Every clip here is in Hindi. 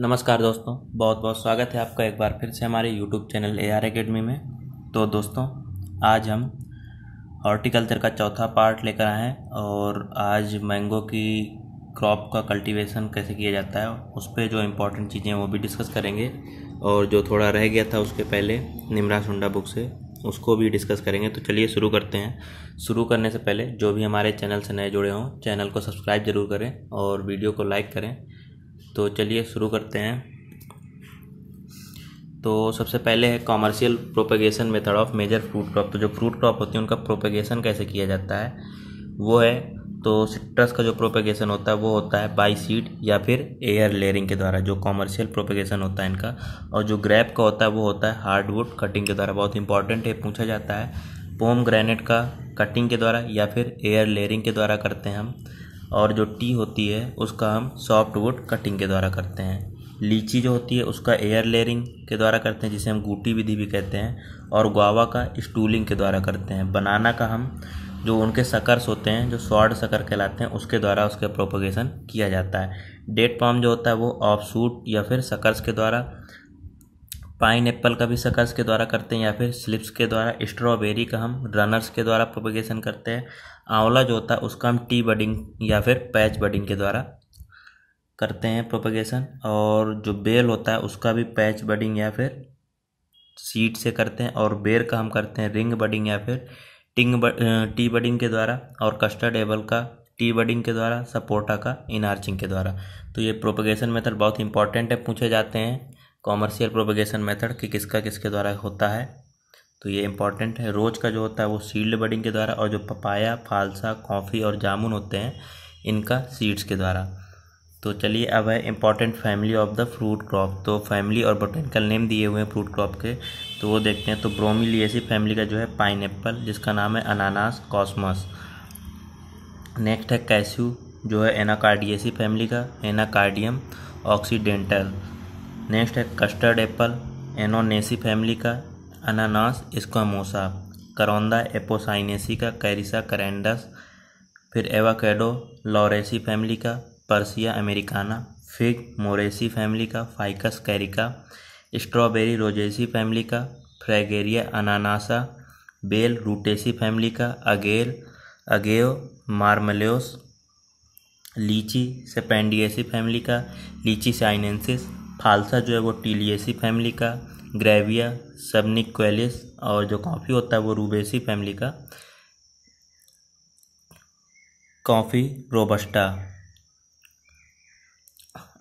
नमस्कार दोस्तों बहुत बहुत स्वागत है आपका एक बार फिर से हमारे YouTube channel A R academy में। तो दोस्तों, आज हम हॉर्टिकल्चर का चौथा पार्ट लेकर आए हैं और आज मैंगो की क्रॉप का कल्टीवेशन कैसे किया जाता है, उस पर जो इम्पोर्टेंट चीज़ें हैं वो भी डिस्कस करेंगे। और जो थोड़ा रह गया था उसके पहले निमरा सुंडा बुक से, उसको भी डिस्कस करेंगे। तो चलिए शुरू करते हैं। शुरू करने से पहले, जो भी हमारे चैनल से नए जुड़े हों, चैनल को सब्सक्राइब ज़रूर करें और वीडियो को लाइक करें। तो चलिए शुरू करते हैं। तो सबसे पहले है commercial propagation method of major fruit crop तो जो फ्रूट क्रॉप होती है, उनका प्रोपेगेशन कैसे किया जाता है, वो है तो सिट्रस का जो प्रोपेगेशन होता है, वो होता है बाई सीड या फिर एयर लेयरिंग के द्वारा, जो कॉमर्शियल प्रोपेगेशन होता है इनका। और जो ग्रैप का होता है, वो होता है हार्डवुड कटिंग के द्वारा। बहुत इंपॉर्टेंट है, पूछा जाता है। पोम ग्रेनेट का कटिंग के द्वारा या फिर एयर लेयरिंग के द्वारा करते हैं हम। और जो टी होती है, उसका हम सॉफ्ट वुड कटिंग के द्वारा करते हैं। लीची जो होती है, उसका एयर लेयरिंग के द्वारा करते हैं, जिसे हम गूटी विधि भी कहते हैं, और गुआवा का स्टूलिंग के द्वारा करते हैं। बनाना का हम जो उनके सकर्स होते हैं, जो स्वाड सकर कहलाते हैं, उसके द्वारा उसका प्रोपोगेशन किया जाता है। डेट पाम जो होता है, वो ऑफ़ सूट या फिर सकर्स के द्वारा पाइन एप्पल का भी सकर्स के द्वारा करते हैं, या फिर स्लिप्स के द्वारा स्ट्रॉबेरी का हम रनर्स के द्वारा प्रोपोगेशन करते हैं। आंवला जो होता है, उसका हम टी बडिंग या फिर पैच बडिंग के द्वारा करते हैं प्रोपगेशन और जो बेल होता है, उसका भी पैच बडिंग या फिर सीड से करते हैं और बेर का हम करते हैं रिंग बडिंग या फिर टिंग बड टी बडिंग के द्वारा और कस्टर्ड एबल का टी बडिंग के द्वारा, सपोर्टा का इनार्चिंग के द्वारा। तो ये प्रोपगेशन मेथड बहुत इंपॉर्टेंट है, पूछे जाते हैं कॉमर्शियल प्रोपगेशन मेथड कि किसका किसके द्वारा होता है। तो ये इंपॉर्टेंट है। रोज का जो होता है वो सील्ड बडिंग के द्वारा और जो पपाया फालसा कॉफ़ी और जामुन होते हैं, इनका सीड्स के द्वारा। तो चलिए अब है important family of the fruit crop तो फैमिली और बोटेनिकल नेम दिए हुए हैं फ्रूट क्रॉप के। तो वो देखते हैं तो ब्रोमिलियसी फैमिली का जो है पाइन जिसका नाम है अनानास कॉस्मस नेक्स्ट है कैस्यू जो है एनाकार्डियसी फैमिली का एनाकार्डियम ऑक्सीडेंटल नेक्स्ट है कस्टर्ड एप्पल एनोनेसी फैमिली का अनानास स्क्वामोसा करौंदा एपोसाइनेसी का कैरिसा, करेंडस, फिर एवाकेडो, लॉरेसी फैमिली का, Persea americana, fig Moraceae family का, Ficus carica, strawberry Rosaceae family का, फ्रेगेरिया अनानासा, बेल रूटेसी फैमिली का, अगेल, अगेओ मार्मलियोस लीची सेपेंडियसी फैमिली का, लीची साइनेंसिस, फालसा जो है वो टीलियसी फैमिली का ग्रेविया, सबनिक क्वेलिस और जो कॉफ़ी होता है वो रूबेसी फैमिली का। Coffee robusta.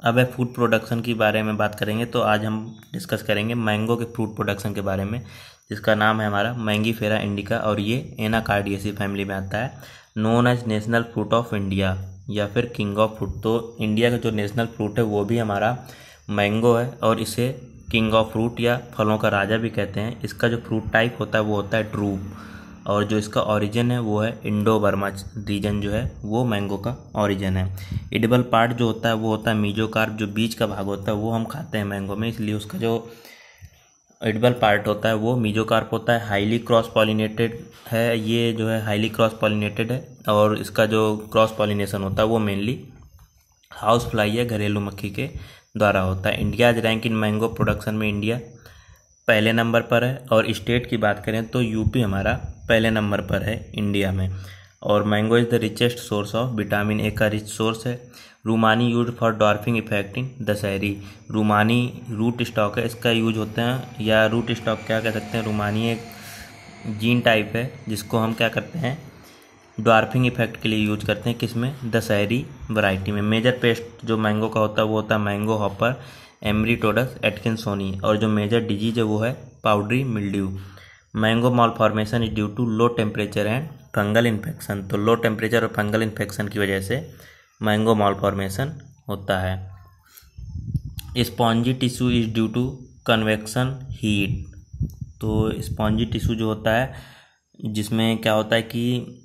अब है फ़ूड प्रोडक्शन के बारे में बात करेंगे तो आज हम डिस्कस करेंगे मैंगो के फ्रूट प्रोडक्शन के बारे में, जिसका नाम है हमारा मैंगी फेरा इंडिका और ये एनाकार्डियसी फैमिली में आता है known as national fruit of India या फिर किंग ऑफ़ फ्रूट तो इंडिया का जो नेशनल फ्रूट है वो भी हमारा मैंगो है और इसे किंग ऑफ़ फ्रूट या फलों का राजा भी कहते हैं। इसका जो फ्रूट टाइप होता है, वो होता है ट्रूप और जो इसका ओरिजिन है, वो है इंडो बर्मा रीजन जो है, वो मैंगो का ओरिजिन है। इडिबल पार्ट जो होता है, वो होता है मीजोकार्प जो बीज का भाग होता है, वो हम खाते हैं मैंगो में। इसलिए उसका जो एडिबल पार्ट होता है, वो मीजोकार्प होता है। हाईली क्रॉस पॉलिनेटेड है, ये जो है हाईली क्रॉस पॉलिनेटेड है। और इसका जो क्रॉस पॉलिनेशन होता है, वो मेनली हाउस फ्लाई है घरेलू मक्खी के द्वारा होता है। India rank in mango production में इंडिया पहले नंबर पर है और स्टेट की बात करें तो यूपी हमारा पहले नंबर पर है इंडिया में। और mango is the richest source of vitamin A का रिच सोर्स है। Rumani use for dwarfing effect in Dashehari. Rumani root stock है, इसका यूज़ होते हैं या रूट स्टॉक क्या कह सकते हैं? रूमानी एक जीन टाइप है, जिसको हम क्या करते हैं? ड्वार्फिंग इफ़ेक्ट के लिए यूज़ करते हैं किसमें? दशहरी वैरायटी में। मेजर पेस्ट जो मैंगो का होता है, वो होता है मैंगो, हॉपर, एमरी एमरीटोडस एटकिनसोनी और जो मेजर डिज़ीज़ है, वो है powdery, mildew. Mango malformation is due to low temperature and fungal infection. तो लो टेम्परेचर और फंगल इन्फेक्शन की वजह से मैंगो मॉल फॉर्मेशन होता है। Spongy tissue is due to convection heat. तो स्पॉन्जी टिश्यू जो होता है, जिसमें क्या होता है कि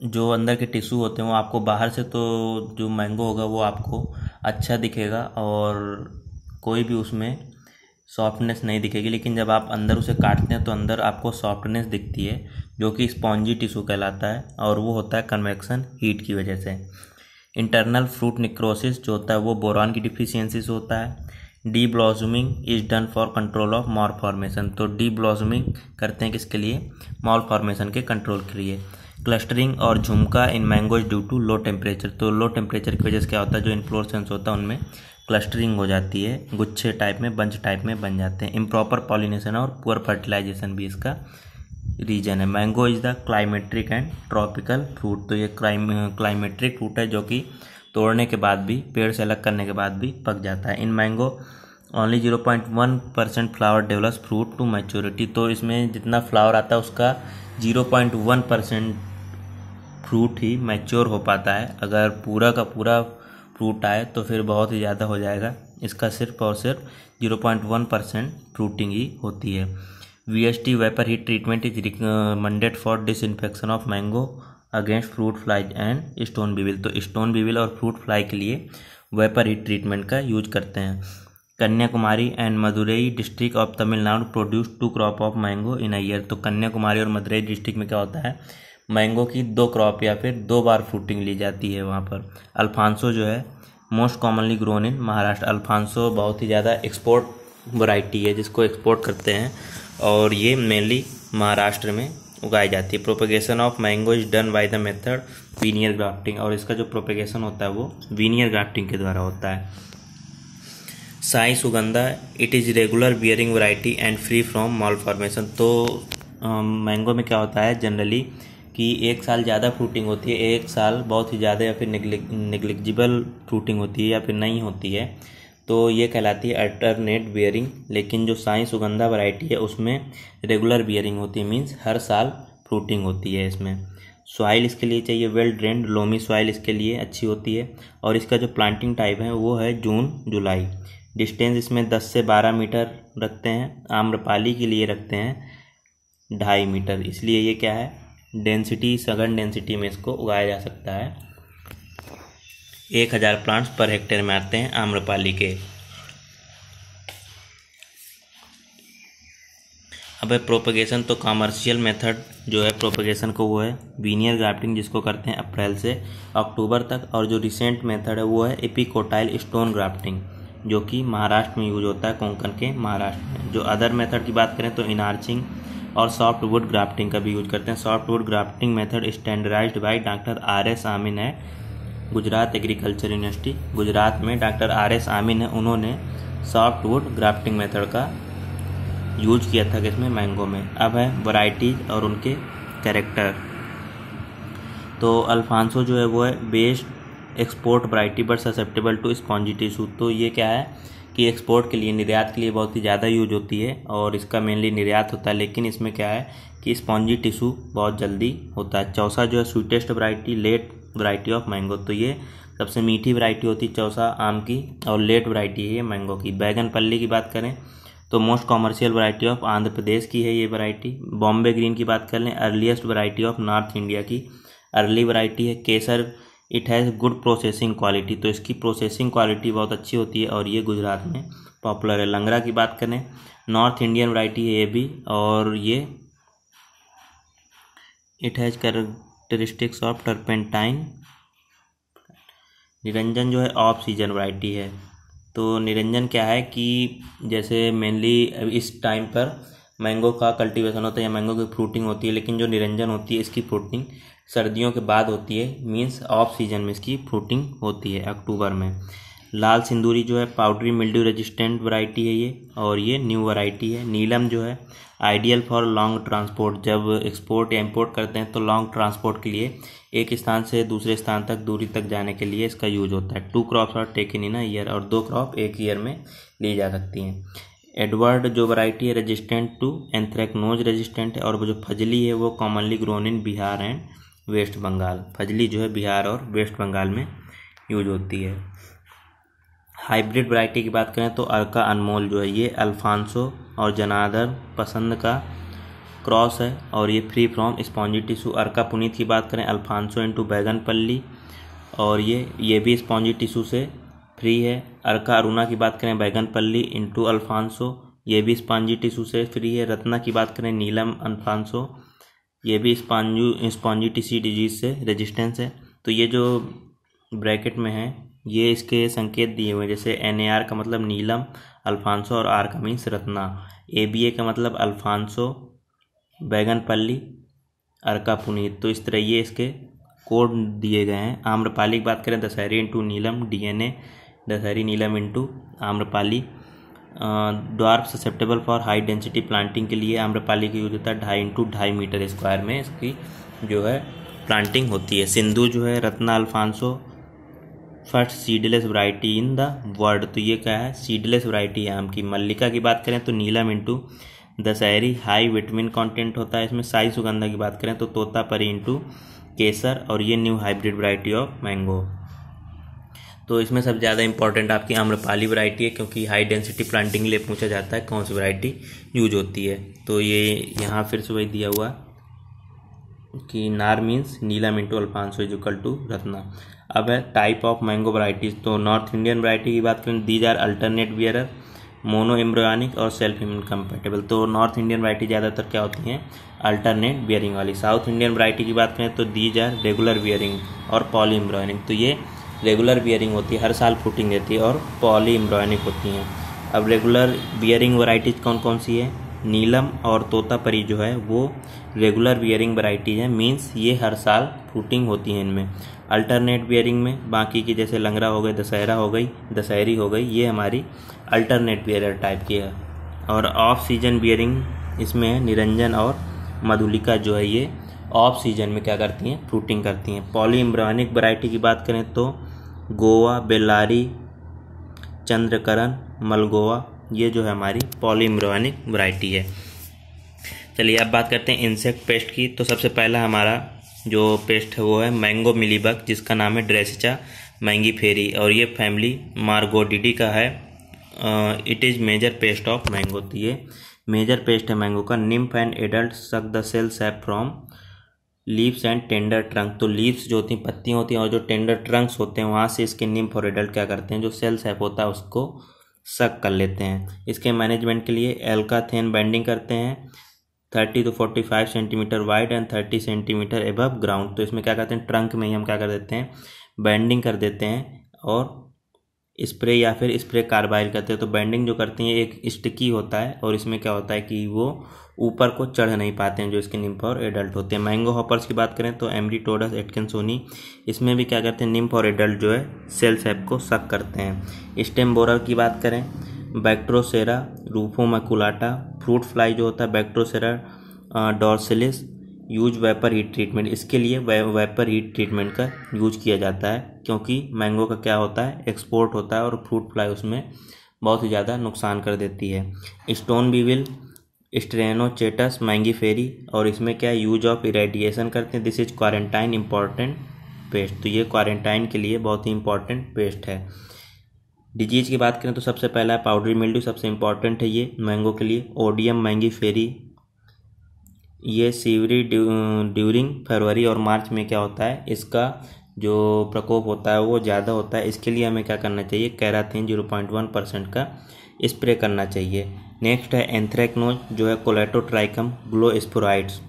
जो अंदर के टिश्यू होते हैं वो आपको बाहर से तो जो मैंगो होगा वो आपको अच्छा दिखेगा और कोई भी उसमें सॉफ्टनेस नहीं दिखेगी। लेकिन जब आप अंदर उसे काटते हैं तो अंदर आपको सॉफ्टनेस दिखती है, जो कि स्पॉन्जी टिश्यू कहलाता है और वो होता है कन्वेक्शन हीट की वजह से। इंटरनल फ्रूट निक्रोसिस जो होता है वो बोरान की डिफिशियंसी से होता है। Deblossoming is done for control of malformation तो डी ब्लॉजमिंग करते हैं किसके लिए? मॉल फॉर्मेशन के कंट्रोल के लिए। क्लस्टरिंग और झुमका in mangoes due to low temperature तो लो टेम्परेचर की वजह से क्या होता है? जो इन्फ्लोरसेंस होता है, उनमें क्लस्टरिंग हो जाती है। गुच्छे टाइप में, बंच टाइप में बन जाते हैं। इम्प्रॉपर पॉलिनेशन और पुअर फर्टिलाइजेशन भी इसका रीजन है। Mango is the climacteric and tropical fruit तो ये क्लाइम क्लाइमेट्रिक फ्रूट है जो कि तोड़ने के बाद भी, पेड़ से अलग करने के बाद भी पक जाता है। In mango only zero point one percent flower develops fruit to maturity तो इसमें जितना फ्लावर आता है, उसका zero point one percent fruit ही मैच्योर हो पाता है। अगर पूरा का पूरा फ्रूट आए तो फिर बहुत ही ज़्यादा हो जाएगा। इसका सिर्फ़ और सिर्फ़ zero point one percent fruiting ही होती है। V S T vapour heat treatment is recommended for disinfection of mango against fruit fly and stone weevil तो स्टोन बिविल और फ्रूट फ्लाई के लिए वेपर हीट ट्रीटमेंट का यूज़ करते हैं। Kanyakumari and Madurai district of Tamil Nadu produce two crop of mango in a year तो कन्याकुमारी और मदुरई डिस्ट्रिक्ट में क्या होता है? मैंगो की दो क्रॉप या फिर दो बार फ्रूटिंग ली जाती है वहाँ पर। अल्फांसो जो है most commonly grown in Maharashtra. Alphonso बहुत ही ज़्यादा एक्सपोर्ट वैरायटी है, जिसको एक्सपोर्ट करते हैं और ये मेनली महाराष्ट्र में उगाई जाती है। Propagation of mango is done by the method veneer grafting और इसका जो प्रोपेगेशन होता है वो वीनियर ग्राफ्टिंग के द्वारा होता है। Sai Sugandha it is regular bearing variety and free from malformation तो मैंगो में क्या होता है जनरली कि एक साल ज़्यादा फ्रूटिंग होती है, एक साल बहुत ही ज़्यादा या फिर निगलिजिबल फ्रूटिंग होती है या फिर नहीं होती है। तो ये कहलाती है अल्टरनेट बियरिंग लेकिन जो साई सुगंधा वैरायटी है, उसमें रेगुलर बियरिंग होती है मीन्स हर साल फ्रूटिंग होती है इसमें। सॉइल इसके लिए चाहिए वेल ड्रेंड लोमी सॉइल इसके लिए अच्छी होती है। और इसका जो प्लांटिंग टाइप है, वो है जून, जुलाई। डिस्टेंस इसमें 10 से 12 मीटर रखते हैं, आम्रपाली के लिए रखते हैं, ढाई मीटर। इसलिए ये क्या है? डेंसिटी, सघन डेंसिटी में इसको उगाया जा सकता है। एक हज़ार प्लांट्स पर हेक्टेयर में आते हैं आम्रपाली के। अब है प्रोपगेशन तो कॉमर्शियल मेथड जो है प्रोपगेशन को वो है वीनियर ग्राफ्टिंग जिसको करते हैं अप्रैल से अक्टूबर तक, और जो रिसेंट मेथड है वो है एपिकोटाइल स्टोन ग्राफ्टिंग जो कि महाराष्ट्र में यूज़ होता है, कोंकण के महाराष्ट्र में। जो अदर मेथड की बात करें तो इनार्चिंग और सॉफ्ट वुड ग्राफ्टिंग का भी यूज़ करते हैं। Soft wood grafting method standardised by doctor R S Amin है, गुजरात एग्रीकल्चर यूनिवर्सिटी गुजरात में डॉक्टर आर एस आमिन है, उन्होंने सॉफ्ट वुड ग्राफ्टिंग मेथड का यूज़ किया था किसमें? मैंगो में। अब है वैरायटीज और उनके कैरेक्टर तो अल्फांसो जो है वो है based export variety but susceptible to spongy tissue तो ये क्या है? कि एक्सपोर्ट के लिए, निर्यात के लिए बहुत ही ज़्यादा यूज़ होती है और इसका मेनली निर्यात होता है। लेकिन इसमें क्या है कि स्पॉन्जी टिश्यू बहुत जल्दी होता है। चौसा जो है sweetest variety late variety of mango तो ये सबसे मीठी वैरायटी होती है चौसा, आम की और लेट वैरायटी है ये मैंगो की। बैगन पल्ली की बात करें तो most commercial variety of Andhra Pradesh की है ये वैरायटी बॉम्बे ग्रीन की बात कर लें earliest variety of north India की। अर्ली वैरायटी है Kesar it has good processing quality तो इसकी प्रोसेसिंग क्वालिटी बहुत अच्छी होती है और ये गुजरात में पॉपुलर है। लंगरा की बात करें नॉर्थ इंडियन वैरायटी है ये भी और ये it has characteristics of turpentine Niranjan जो है ऑफ़ सीज़न वैरायटी है। तो निरंजन क्या है कि जैसे मेनली इस टाइम पर मैंगो का कल्टीवेशन होता है या मैंगो की फ्रूटिंग होती है, लेकिन जो निरंजन होती है, इसकी फ्रूटिंग सर्दियों के बाद होती है मीन्स ऑफ़ सीज़न में इसकी फ्रूटिंग होती है अक्टूबर में। लाल सिंदूरी जो है पाउडरी मिल्ड्यू रेजिस्टेंट वैरायटी है ये, और ये न्यू वैरायटी है। नीलम जो है आइडियल फॉर लॉन्ग ट्रांसपोर्ट जब एक्सपोर्ट या इम्पोर्ट करते हैं तो लॉन्ग ट्रांसपोर्ट के लिए एक स्थान से दूसरे स्थान तक, दूरी तक जाने के लिए इसका यूज़ होता है। Two crops are taken in year और दो क्रॉप एक ईयर में ली जा सकती हैं। एडवर्ड जो वैरायटी है रेजिस्टेंट टू एंथ्रेक्नोज रेजिस्टेंट है, और वो जो फजली है, वो commonly grown in Bihar and West Bengal. Fazli जो है बिहार और वेस्ट बंगाल में यूज़ होती है। हाइब्रिड वैरायटी की बात करें तो अर्का अनमोल जो है, ये अल्फांसो और जनादर पसंद का क्रॉस है और ये free from spongy tissue. Arka Puneet की बात करें, अल्फांसो इंटू बैगन पल्ली और ये ये भी स्पॉन्जी टिशू से फ्री है। अर्का अरुणा की बात करें बैगन पल्ली इंटू अल्फांसो, ये भी स्पॉन्जी टिशू से फ्री है। रत्ना की बात करें, नीलम अल्फांसो ये भी स्पॉन्जू स्पॉन्जी टिश्यू डिज़ीज़ से रेजिस्टेंस है। तो ये जो ब्रैकेट में है, ये इसके संकेत दिए हुए हैं, जैसे एनएआर का मतलब नीलम, अल्फांसो और आर का means Ratna. A B A का मतलब अल्फांसो, बैगनपल्ली अर्का पुनीत। तो इस तरह ये इसके कोड दिए गए हैं। आम्रपाली की बात करें, Dashehari into Neelam DNA Dashehari Neelam into Amrapali. Dwarf susceptible for high density planting के लिए आम्रपाली का यूज़ होता है ढाई इंटू ढाई मीटर स्क्वायर में इसकी जो है प्लांटिंग होती है। सिंधु जो है Ratna Alphonso first seedless variety in the world तो ये क्या है? सीडलेस वराइटी है आम की। मल्लिका की बात करें तो Neelam into Dashehari. High vitamin content होता है इसमें। साई सुगंधा की बात करें तो तोता परी इंटू केसर। और ये new hybrid variety of mango तो इसमें सबसे ज़्यादा इंपॉर्टेंट आपकी आम्रपाली वैरायटी है, क्योंकि हाई डेंसिटी प्लांटिंग के लिए पूछा जाता है कौन सी वैरायटी यूज़ होती है। तो ये यहाँ फिर से वही दिया हुआ कि नार means Neela Mintu Alphonso is equal to Ratna. अब है टाइप ऑफ़ मैंगो वराइटीज़ तो नॉर्थ इंडियन वराइटी की बात करें these are alternate bearer mono embryonic और सेल्फ इनकम्पेटेबल तो नॉर्थ इंडियन वराइटी ज़्यादातर क्या होती हैं? अल्टरनेट बियरिंग वाली। साउथ इंडियन वराइटी की बात करें तो दीज आर रेगुलर बियरिंग और पॉली एम्ब्रॉयनिक तो ये रेगुलर बियरिंग होती है, हर साल फ्रूटिंग देती है और पॉली एम्ब्रॉयनिक होती हैं। अब रेगुलर बियरिंग वराइटीज़ कौन कौन सी है? नीलम और तोतापरी जो है, वो रेगुलर बियरिंग वराइटीज़ है मीन्स ये हर साल फ्रूटिंग होती हैं इनमें। अल्टरनेट बियरिंग में, बाकी की जैसे लंगरा हो गई दशहरा हो गई, दशहरी हो गई, ये हमारी अल्टरनेट बियर टाइप की है। और ऑफ़ सीज़न बियरिंग इसमें है निरंजन और मधुलिका जो है, ये ऑफ़ सीज़न में क्या करती हैं? फ्रूटिंग करती हैं। पॉली इम्ब्रानिक वराइटी की बात करें तो गोवा बेलारी चंद्रकरण, मलगोवा, ये जो है हमारी पॉली इम्ब्रानिक वराइटी है। चलिए अब बात करते हैं इंसेक्ट पेस्ट की। तो सबसे पहला हमारा जो पेस्ट है वो है मैंगो मिलीबग, जिसका नाम है ड्रेसिचा मैंगी फेरी और ये फैमिली मार्गोडिडी का है। It is major pest of mango तो ये मेजर पेस्ट है मैंगो का। Nymph and adult suck the cells sap from leaves and tender trunk. तो लीव्स जो होती हैं, पत्तियाँ होती हैं और जो टेंडर ट्रंक्स होते हैं, वहाँ से इसके निम्फ और एडल्ट क्या करते हैं, जो सेल सेप होता है, उसको सक कर लेते हैं। इसके मैनेजमेंट के लिए एल्काथेन बाइंडिंग करते हैं। Thirty to forty five centimetre wide and thirty centimetre above ground तो इसमें क्या करते हैं ट्रंक में ही हम क्या कर देते हैं बैंडिंग कर देते हैं और स्प्रे या फिर स्प्रे कार्बाइल करते हैं। तो बैंडिंग जो करते हैं, एक स्टिकी होता है और इसमें क्या होता है कि वो ऊपर को चढ़ नहीं पाते हैं जो इसके निम्फ और एडल्ट होते हैं। मैंगो हॉपर्स की बात करें तो एमरीटोडस एटकिन इसमें भी क्या करते हैं, निम्फ और एडल्ट जो है सेल सेप को सक करते हैं। स्टेम बोरर की बात करें, बैक्ट्रोसेरा, रूफो मैकुलाटा, फ्रूट फ्लाई जो होता है, Bactrocera dorsalis, use vapour heat treatment. इसके लिए वेपर हीट ट्रीटमेंट का यूज़ किया जाता है, क्योंकि मैंगो का क्या होता है, एक्सपोर्ट होता है और फ्रूट फ्लाई उसमें बहुत ही ज़्यादा नुकसान कर देती है। स्टोन बीविल स्ट्रेनोचेटस मैंगी फेरी और इसमें क्या यूज़ ऑफ़ इरेडिएशन करते हैं। This is quarantine important pest तो ये क्वारंटाइन के लिए बहुत ही इंपॉर्टेंट पेस्ट है। डिज़ीज़ की बात करें तो सबसे पहला है पाउडरी मिल्ड्यू सबसे इंपॉर्टेंट है ये मैंगो के लिए। ओडियम मैंगी फेरी ये सीवरी ड्यूरिंग फरवरी और मार्च में क्या होता है, इसका जो प्रकोप होता है वो ज़्यादा होता है। इसके लिए हमें क्या करना चाहिए karathane zero point one percent का स्प्रे करना चाहिए। नेक्स्ट है एंथ्रेक्नोज जो है Colletotrichum gloeosporioides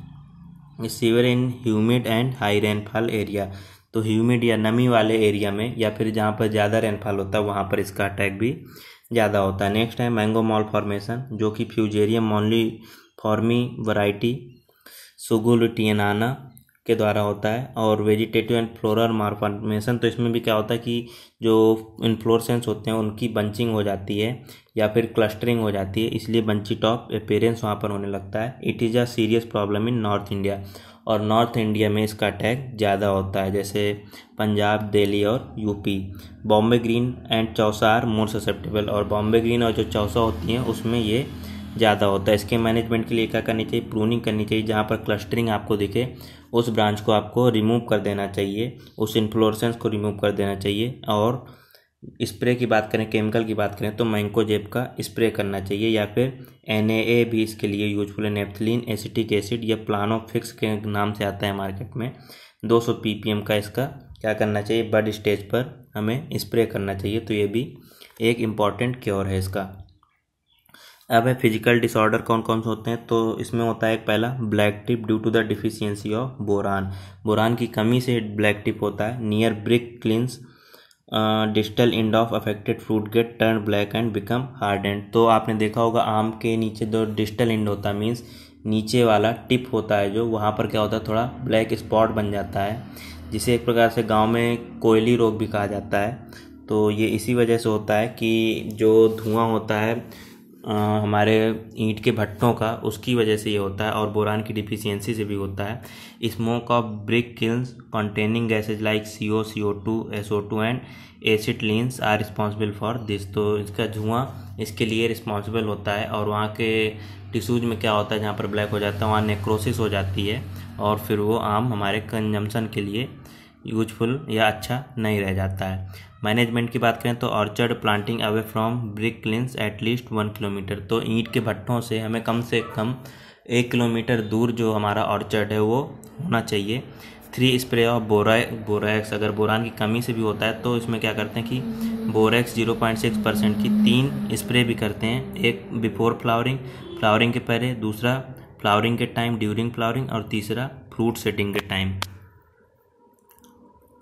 severe in humid and high rainfall area तो ह्यूमिड या नमी वाले एरिया में, या फिर जहाँ पर ज़्यादा रेनफॉल होता है, वहाँ पर इसका अटैक भी ज़्यादा होता है। नेक्स्ट है मैंगो मॉल फॉर्मेशन जो कि फ्यूजेरियम मॉनली फॉर्मी वराइटी सुगुलटियनाना के द्वारा होता है। और वेजिटेटिव एंड फ्लोरल मार्फॉर्मेशन तो इसमें भी क्या होता है कि जो इन्फ्लोरसेंस होते हैं, उनकी बंचिंग हो जाती है। या फिर क्लस्टरिंग हो जाती है, इसलिए बंची टॉप अपेरेंस वहाँ पर होने लगता है। It is a serious problem in north India और नॉर्थ इंडिया में इसका अटैक ज़्यादा होता है, जैसे पंजाब, दिल्ली और UP Bombay green and Chausa are more susceptible और बॉम्बे ग्रीन और जो चौसा होती हैं, उसमें ये ज़्यादा होता है। इसके मैनेजमेंट के लिए क्या करनी चाहिए? प्रूनिंग करनी चाहिए, जहाँ पर क्लस्टरिंग आपको दिखे, उस ब्रांच को आपको रिमूव कर देना चाहिए, उस इन्फ्लोरसेंस को रिमूव कर देना चाहिए और स्प्रे की बात करें, केमिकल की बात करें तो मैंको जेब का स्प्रे करना चाहिए या फिर एनएए भी इसके लिए यूजफुल है नेफ्थलीन एसिटिक एसिड या प्लानोफिक्स के नाम से आता है मार्केट में। 200 ppm का इसका क्या करना चाहिए? बड स्टेज पर हमें स्प्रे करना चाहिए तो ये भी एक इंपॉर्टेंट क्योर है इसका। अब है फ़िज़िकल डिसऑर्डर कौन कौन से होते हैं? तो इसमें होता है पहला black tip due to the deficiency of boron boron की कमी से ब्लैक टिप होता है near brick kilns distal end of affected fruit get turn black and become hard end. तो आपने देखा होगा, आम के नीचे जो डिजिटल इंड होता है मीन्स नीचे वाला टिप होता है जो, वहाँ पर क्या होता है, थोड़ा ब्लैक स्पॉट बन जाता है, जिसे एक प्रकार से गाँव में कोयली रोग भी कहा जाता है। तो ये इसी वजह से होता है कि जो धुआँ होता है हमारे ईंट के भट्टों का, उसकी वजह से ये होता है और बोरान की डिफिशियंसी से भी होता है। Smoke of brick kilns containing gases like C O C O two S O two and acetylene are responsible for this तो इसका धुआँ इसके लिए रिस्पॉन्सिबल होता है और वहाँ के टिश्यूज में क्या होता है, जहाँ पर ब्लैक हो जाता है, वहाँ नेक्रोसिस हो जाती है और फिर वो आम हमारे कंजम्पशन के लिए यूजफुल या अच्छा नहीं रह जाता है। मैनेजमेंट की बात करें तो orchard planting away from brick kilns at least one kilometre. तो ईंट के भट्टों से हमें कम से कम एक किलोमीटर दूर जो हमारा ऑर्चर्ड है, वो होना चाहिए। थ्री स्प्रे ऑफ़ बोरा बोरैक्स अगर बोरान की कमी से भी होता है तो इसमें क्या करते हैं कि borax zero point six percent की तीन स्प्रे भी करते हैं। एक बिफोर फ्लावरिंग फ्लावरिंग के पहले, दूसरा फ्लावरिंग के टाइम, ड्यूरिंग फ्लावरिंग, और तीसरा फ्रूट सेटिंग के टाइम।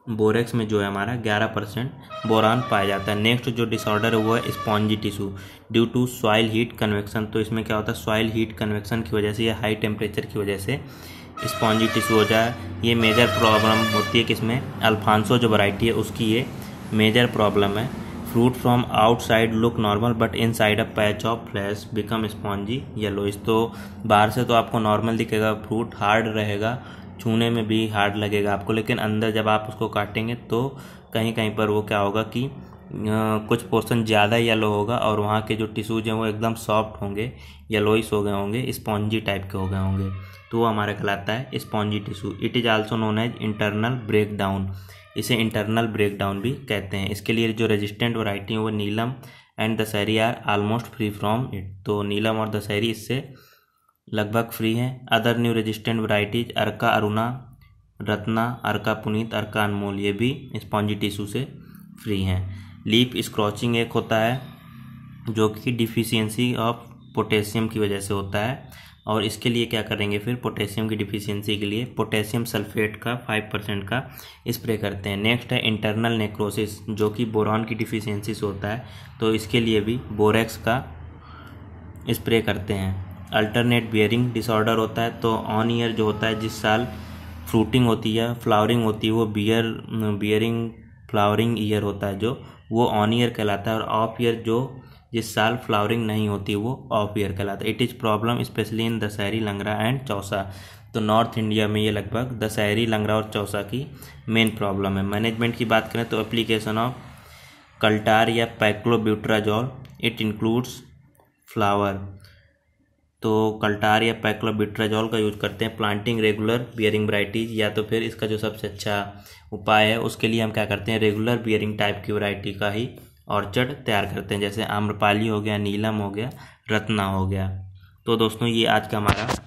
बोरेक्स में जो है हमारा 11 परसेंट बोरान पाया जाता है। नेक्स्ट जो डिसऑर्डर है वो है spongy tissue due to soil heat convection तो इसमें क्या होता है? सॉइल हीट कन्वेक्शन की वजह से या हाई टेम्परेचर की वजह से स्पॉन्जी टिश्यू हो जाए। ये मेजर प्रॉब्लम होती है कि इसमें अल्फांसो जो वैरायटी है, उसकी ये मेजर प्रॉब्लम है। Fruit from outside look normal but in side a patch of flesh become spongy yellowish तो बाहर से तो आपको नॉर्मल दिखेगा फ्रूट हार्ड रहेगा। छूने में भी हार्ड लगेगा आपको, लेकिन अंदर जब आप उसको काटेंगे तो कहीं कहीं पर वो क्या होगा कि कुछ पोर्शन ज़्यादा येलो होगा और वहाँ के जो टिश्यूज हैं वो एकदम सॉफ्ट होंगे येलोइस हो गए होंगे स्पॉन्जी टाइप के हो गए होंगे। तो वो हमारा कहलाता है spongy tissue it is also known as internal breakdown इसे इंटरनल ब्रेक डाउन भी कहते हैं। इसके लिए जो रेजिस्टेंट वराइटी है वो Neelam and Dasheri are almost free from it तो नीलम और दशहरी इससे लगभग फ्री हैं। Other new resistant varieties Arka Aruna Ratna Arka Puneet Arka Anmol ये भी स्पॉन्जी टिश्यू से फ्री हैं। लीप स्क्रॉचिंग एक होता है, जो कि डिफिशियंसी ऑफ़ पोटेशियम की वजह से होता है। और इसके लिए क्या करेंगे फिर? पोटेशियम की डिफिशियंसी के लिए पोटेशियम सल्फेट का फाइव परसेंट का स्प्रे करते हैं। नेक्स्ट है इंटरनल नेक्रोसिस जो कि बोरॉन की डिफिशियंसी से होता है। तो इसके लिए भी बोरेक्स का स्प्रे करते हैं। अल्टरनेट बियरिंग डिसऑर्डर होता है तो ऑन ईयर जो होता है, जिस साल फ्रूटिंग होती है फ्लावरिंग होती है, वो बियर बियरिंग फ्लावरिंग ईयर होता है जो, वो ऑन ईयर कहलाता है और ऑफ़ ईयर जो जिस साल फ्लावरिंग नहीं होती वो ऑफ़ ईयर कहलाता है। It is problem specially in Dasheri Langra and Chausa तो नॉर्थ इंडिया में ये लगभग दशहरी लंगरा और चौसा की मेन प्रॉब्लम है। मैनेजमेंट की बात करें तो एप्लीकेशन ऑफ़ कल्टार या पैक्लोब्यूट्राजॉल इट इंक्लूड्स फ्लावर तो कल्टार या पैक्लोबिट्राजॉल का यूज़ करते हैं, प्लांटिंग रेगुलर बियरिंग वराइटीज़ या तो फिर इसका जो सबसे अच्छा उपाय है, उसके लिए हम क्या करते हैं, रेगुलर बियरिंग टाइप की वराइटी का ही ऑर्चर्ड तैयार करते हैं, जैसे आम्रपाली हो गया, नीलम हो गया, रत्ना हो गया। तो दोस्तों, ये आज का हमारा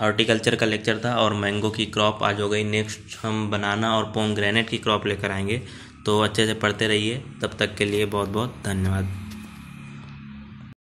हॉर्टिकल्चर का लेक्चर था, और मैंगो की क्रॉप आज हो गई। नेक्स्ट हम बनाना और पोम ग्रेनेट की क्रॉप लेकर आएँगे। तो अच्छे से पढ़ते रहिए। तब तक के लिए बहुत बहुत धन्यवाद।